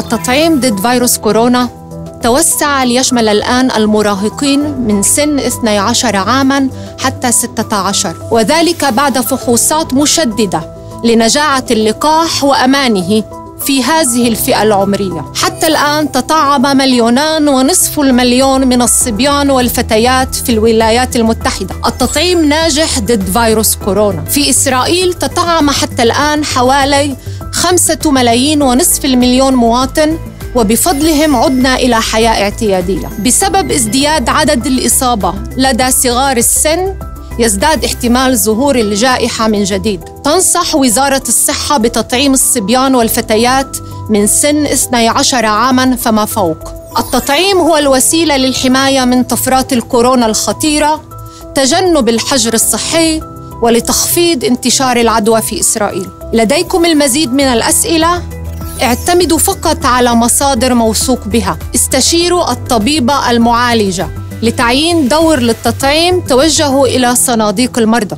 التطعيم ضد فيروس كورونا توسع ليشمل الآن المراهقين من سن 12 عاماً حتى 16 وذلك بعد فحوصات مشددة لنجاعة اللقاح وأمانه في هذه الفئة العمرية. حتى الآن تطعم مليونان ونصف المليون من الصبيان والفتيات في الولايات المتحدة. التطعيم ناجح ضد فيروس كورونا. في إسرائيل تطعم حتى الآن حوالي خمسة ملايين ونصف المليون مواطن وبفضلهم عدنا إلى حياة اعتيادية. بسبب ازدياد عدد الإصابة لدى صغار السن يزداد احتمال ظهور الجائحة من جديد. تنصح وزارة الصحة بتطعيم الصبيان والفتيات من سن 12 عاما فما فوق. التطعيم هو الوسيلة للحماية من طفرات الكورونا الخطيرة تجنب الحجر الصحي ولتخفيض انتشار العدوى في إسرائيل. لديكم المزيد من الأسئلة؟ اعتمدوا فقط على مصادر موثوق بها. استشيروا الطبيبة المعالجة لتعيين دور للتطعيم. توجهوا إلى صناديق المرضى.